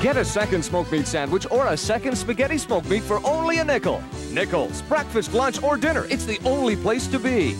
Get a second smoked meat sandwich or a second spaghetti smoked meat for only a nickel. Nickels, breakfast, lunch, or dinner. It's the only place to be.